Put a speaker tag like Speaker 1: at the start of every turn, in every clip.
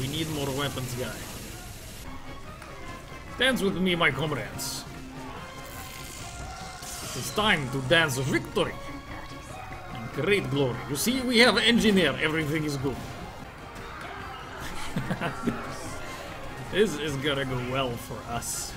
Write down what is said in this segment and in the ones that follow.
Speaker 1: We need more weapons, guy. Dance with me, my comrades. It's time to dance victory. And great glory. You see, we have engineer. Everything is good. this is gonna go well for us.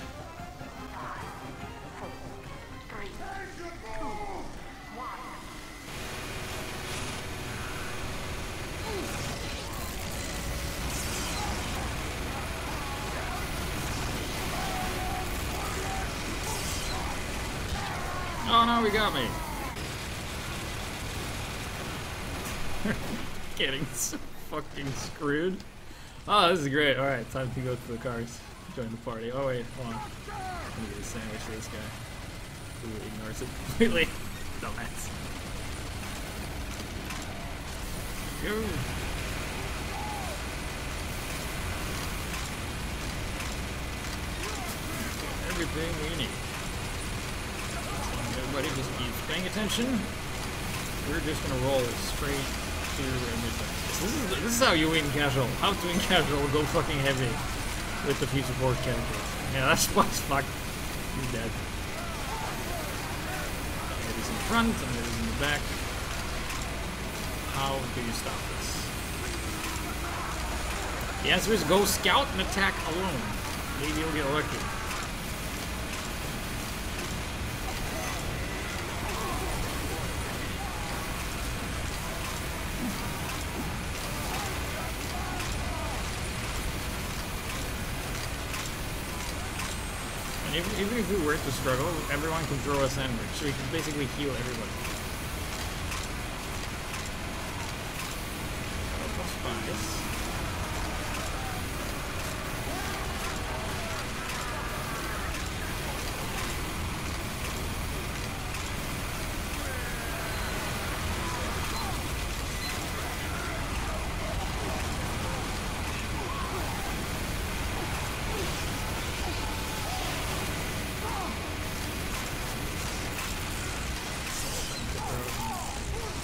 Speaker 1: Oh no, we got me. Getting so fucking screwed. Oh, this is great. Alright, time to go to the cars. Join the party. Oh wait, hold on. Let me get a sandwich to this guy. Who ignores it completely. Dumbass. Go. Everything we need. Everybody just keeps paying attention. We're just gonna roll straight to. This is this is how you win casual. How to win casual? Go fucking heavy with the future support characters. Yeah, that's what's fuck. He's dead. Enemies in front and enemies in the back. How do you stop this? The answer is go scout and attack alone. Maybe you'll get lucky. And even, even if we were to struggle, everyone can throw a sandwich, so we can basically heal everybody spies.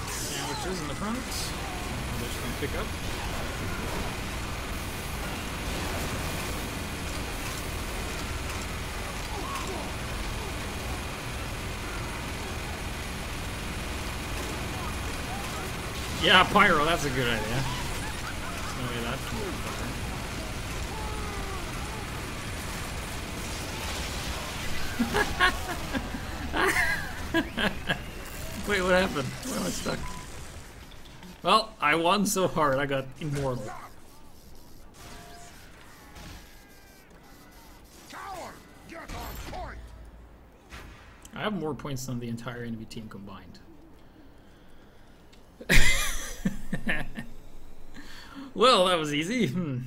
Speaker 1: Sandwiches in the front. I'm just gonna pick up. Yeah, pyro, that's a good idea. There's that's gonna fire. Wait, what happened? Why am I stuck? Well, I won so hard, I got immortal. I have more points than the entire enemy team combined. well, that was easy. Hmm.